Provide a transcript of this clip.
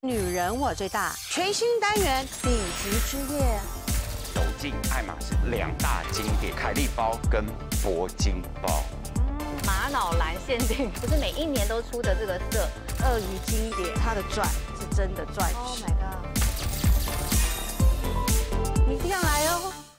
女人我最大，全新单元顶级之夜。走进爱马仕两大经典，凯利包跟铂金包。玛瑙蓝限定，不是每一年都出的这个色。鳄鱼经典，它的钻是真的钻。Oh my god！